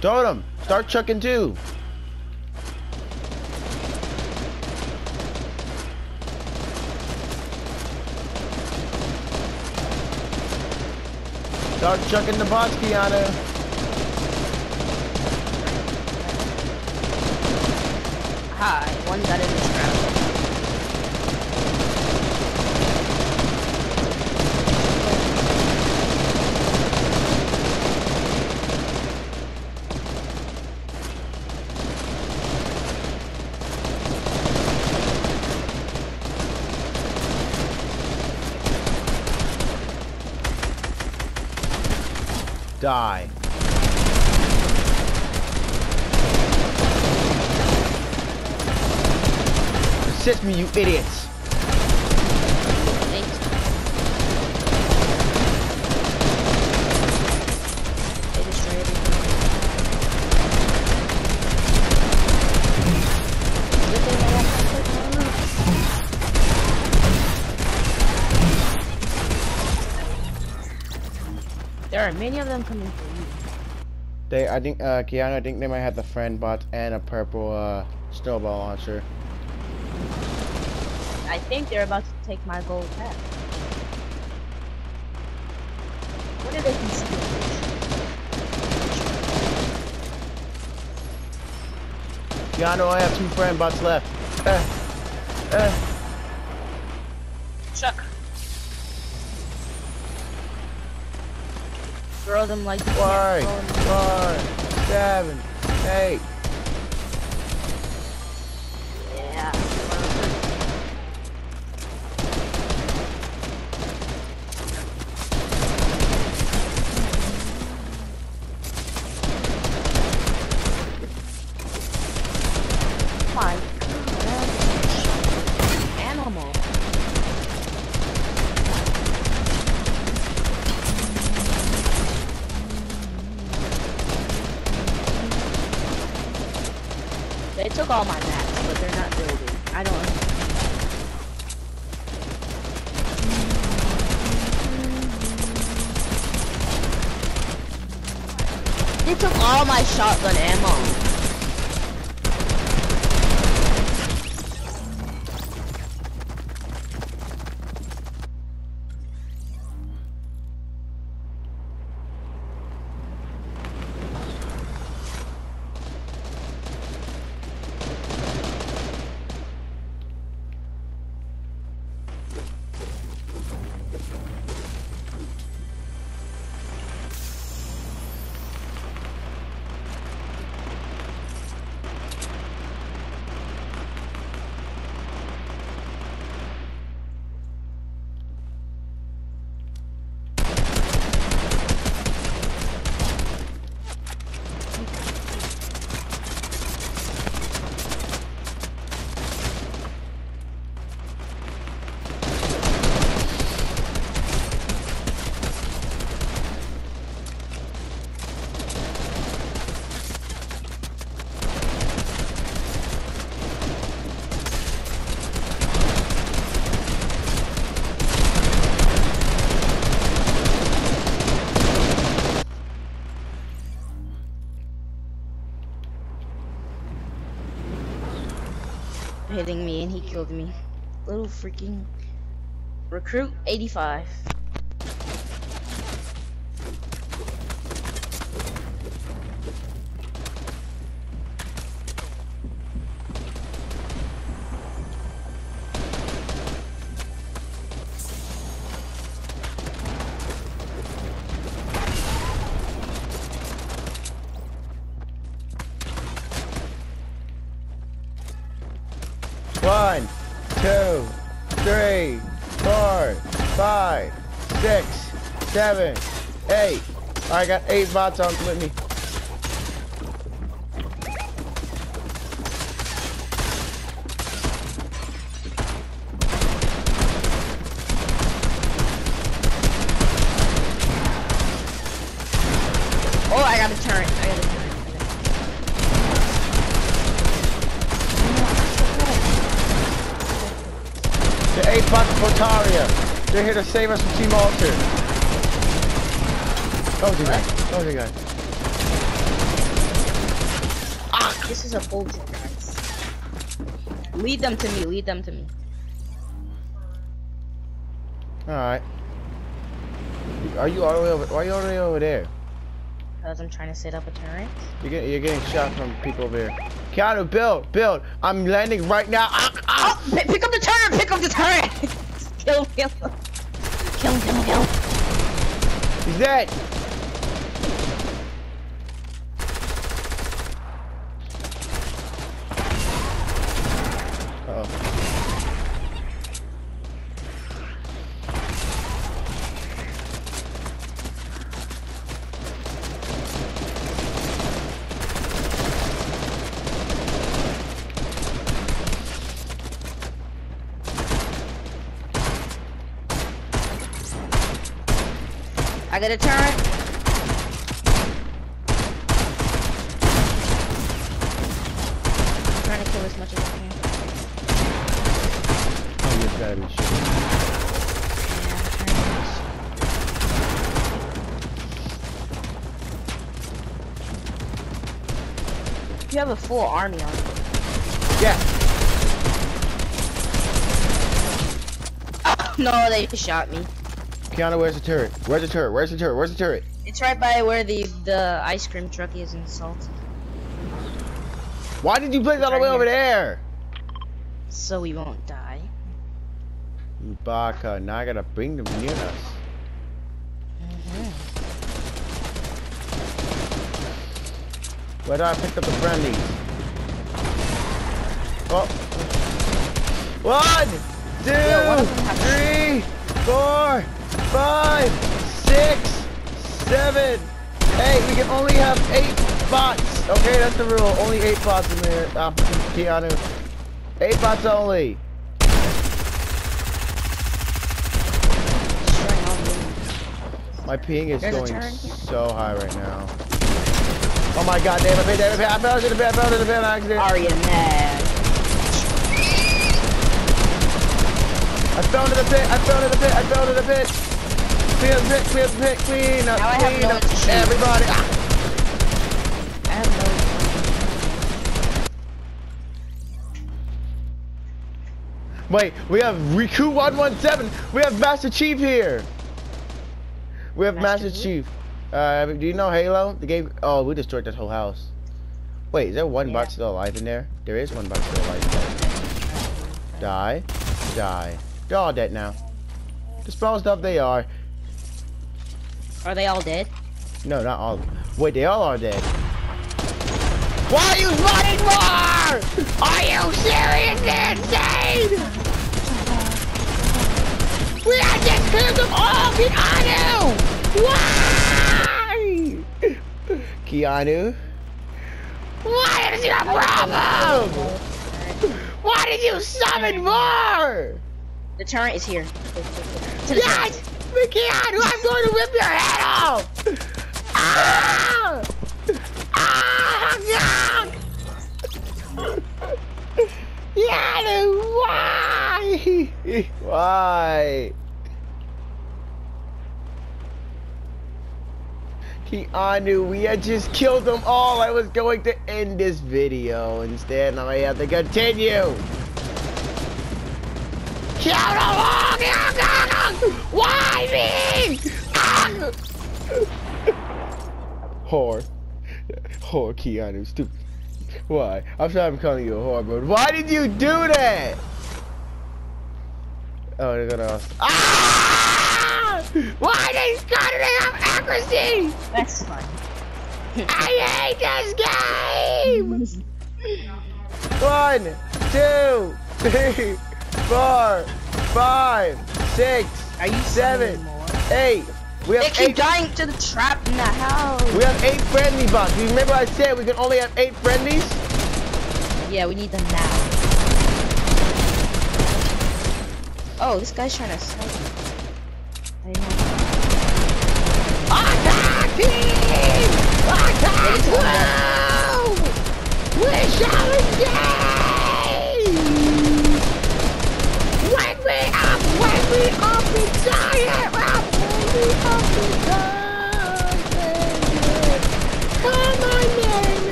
Totem, start chucking too. Start chucking the bots, Keanu. Hi, one got in this round. Die. Assist me, you idiots. Thanks. They destroy everything. Good thing I got my foot on the roof. There are many of them coming for you. They, I think, uh, Keanu, I think they might have the friend bots and a purple, uh, snowball launcher. I think they're about to take my gold hat. What did they consider? Keanu, I have two friend bots left. Eh, eh. Chuck. Throw them like you Why? can't throw them. Five, seven, eight. All my mats, but they're not building. I don't understand. They took all my shotgun ammo. Hitting me and he killed me. Little freaking recruit 85. Two, three, four, five, six, seven, eight. I got eight bots on with me. Oh, I got a turret. I got a turret. I got a The eight bots of Potaria. They're here to save us from Team Alter. Oh, dear God. Oh, dear God. This is a bullshit, guys. Lead them to me. Lead them to me. Alright. Are you all the way over? Why are you all the way over there? Because I'm trying to set up a turret. You're getting, you're getting shot from people over here. Keanu, build, build. I'm landing right now. Ah, ah. Oh, pick up the turret! Pick up the turret! kill him, kill him. Kill. He's dead. Uh oh. I got a turret. I'm trying to kill as much as I can. Oh, you've gotta be shitting. I'm trying to- You have a full army on you. Yeah. no, they shot me. Keanu, where's the turret? Where's the turret? Where's the turret? Where's the turret? It's right by where the the ice cream truck is in Salt. Why did you place it all the way over there? So we won't die. You baka, now I gotta bring them near us. Mhm. Where do I pick up the brandy? Oh. One, two, Yeah, one of them has- three, four, five, six, seven, eight. We can only have eight bots. Okay, that's the rule. Only eight bots in there. Uh, Keanu. Eight bots only. Destroying all the enemies. My ping is There's going so high right now. Oh my god, damn it, damn it, I fell into the pit, I fell into the pit, by accident. Are you mad? I fell into the pit, I fell into the pit, I fell into the pit. Clean up the pit, clean up the clean up, Now I have clean nowhere up, to everybody. Ah. I have Wait, we have Riku 117, we have Master Chief here. We have Master, Master who? Chief. Uh, do you know Halo? The game, oh, we destroyed that whole house. Wait, is there one Yeah. bot still alive in there? There is one box still alive. no. Die, die. They're all dead now. Dispel stuff they are. Are they all dead? No, not all. Wait, they all are dead. Why are you running more? Are you serious, insane? We are just killed them all, Keanu! Why? Keanu? What is your problem? Why did you summon more? The turret is here. Yes! Keanu, I'm going to rip your head off! Ah! Ah! God! Keanu, why? Why? Keanu, we had just killed them all. I was going to end this video. Instead, now I have to continue. Keanu, why me? Ah! Whore. Whore, Keanu, stupid. Why? I'm sorry I'm calling you a whore, but why did you do that? Oh, they're gonna. Ah! Why they started to have accuracy? That's fine. I hate this game! One, two, three, four, five, six, you seven, eight. We They have keep eight. dying to the trap in the house. We have eight friendly bots. You remember I said we can only have eight friendlies? Yeah, we need them now. Oh, this guy's trying to snipe me.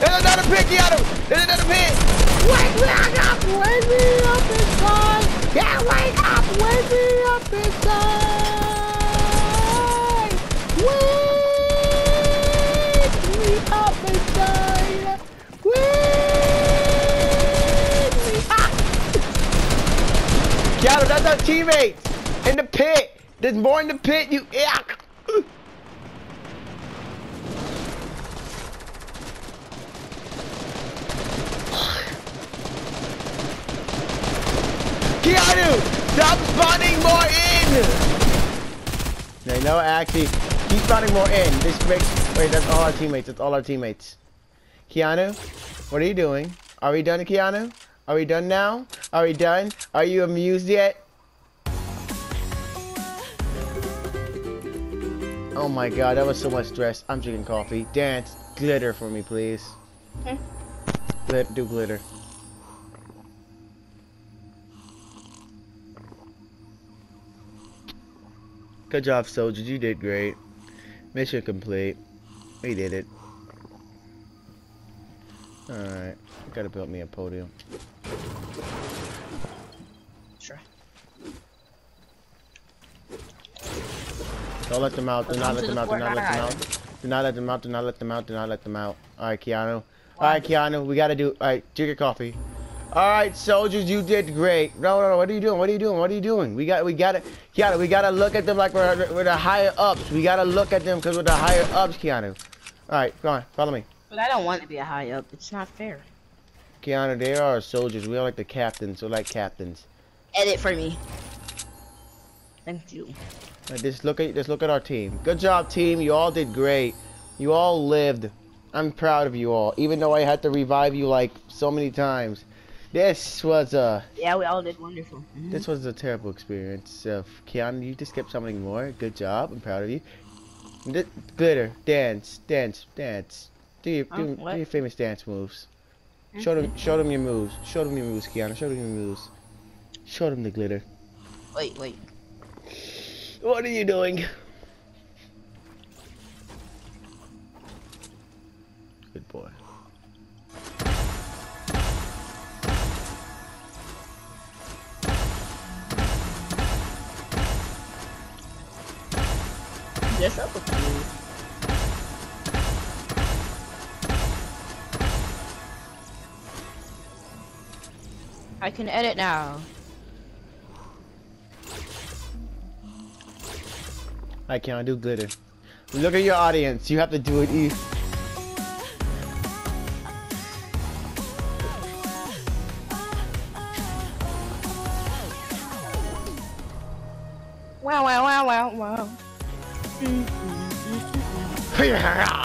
There's another pig, Keanu! There's another pig! Wake me up! Wake me up inside! Yeah, wake up! Wake me up inside! Wake me up inside! Wake me up! Keanu, that's our teammate In the pit! There's more in the pit, you ick! Keanu, stop spawning more in. No, no, actually, keep spawning more in. This makes. Wait, that's all our teammates. That's all our teammates. Keanu, what are you doing? Are we done, Keanu? Are we done now? Are we done? Are you amused yet? Oh my god, that was so much stress. I'm drinking coffee. Dance, glitter for me, please. Hmm. Glit, do glitter. Good job, soldiers. You did great. Mission complete. We did it. Alright. Gotta build me a podium. Sure. Don't let them out. Do not let them out. Do not let them out. Do not let them out. Do not let them out. Do not let them out. Alright, Keanu. Alright, Keanu. We gotta do. Alright, drink your coffee. Alright, soldiers, you did great. No, no, no. What are you doing? What are you doing? What are you doing? We got, we gotta, Keanu. We gotta look at them like we're, we're the higher ups. We gotta look at them because we're the higher ups, Keanu. Alright, come on, follow me. But I don't want to be a high up. It's not fair. Keanu, they are our soldiers. We are like the captains. We're like captains. Edit for me. Thank you. Alright, just look at, just look at our team. Good job, team. You all did great. You all lived. I'm proud of you all, even though I had to revive you like so many times. This was a Yeah, we all did wonderful. Mhm. this was a terrible experience. Uh, Keanu, you just kept something more. Good job. I'm proud of you. D glitter, dance, dance, dance. Do your Oh, do, do your famous dance moves. Show them show them your moves. Show them your moves, Kiana. Show them your moves. Show them the glitter. Wait, wait. What are you doing? Just up with you. I can edit now. I can't do glitter. Look at your audience. You have to do it. E Wow, wow, wow, wow, wow her.